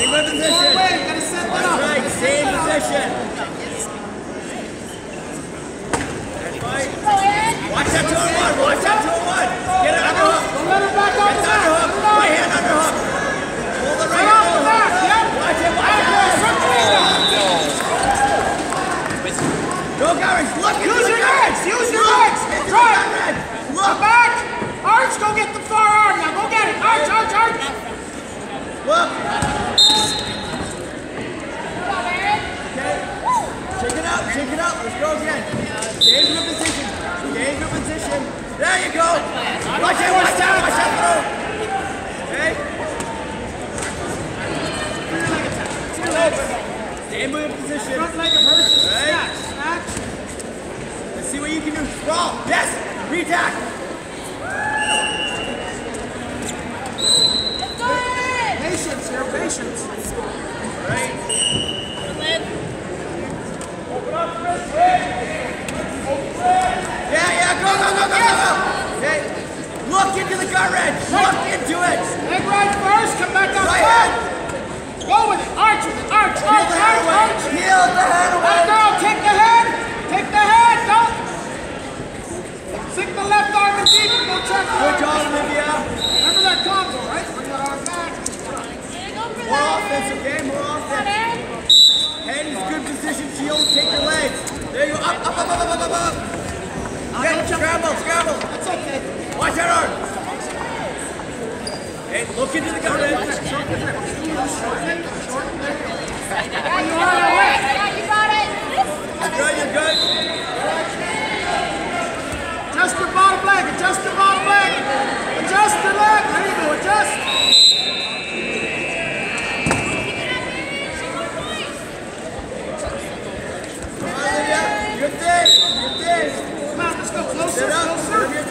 Same position. Same way, you. Right, same position. Watch that 2 and 1, watch that 2 and 1. Get it under hook. Get it under hook. Right hand under hook. Pull the right hand Go, Garage, look. Use your legs, use your legs. Right. Look back. Arch, go get Change your position. Change your position. There you go. Watch it. Watch out. Watch out. Throw. Okay. Stay in your position. Front leg of hers. Right. Let's see what you can do. Sprawl. Yes. Retack. Patience here, patience. Right. Yeah, yeah, go, go, go, go, go, go. Okay. Look into the gut wrench. Look into it. Leg right first. Come back up Right front. hand. Go with it. Arch with it. Arch, Peel arch, the arch, away. arch. Peel the head Let away. go. Take the head. Take the head. Don't. Sink the left arm in deep. Go check. Good job, Olivia. Remember that combo, right? Bring that arm back. More offense, okay? More offense. Head is good position. Shield. Take your legs. There you go. Up, up, up, up, up, up, up. Okay, scramble, scramble. That's okay. Watch that arm. Hey, look into the gut wrench. Short the grip. Short it. Short it. You are on way. You're good, you're good. Adjust your bottom leg. Adjust your bottom leg. Adjust your leg. There you go. Adjust. Come on, Olivia. You're thin. You're thin. Come on. Let's go closer. Sit up. Sit Closer. up your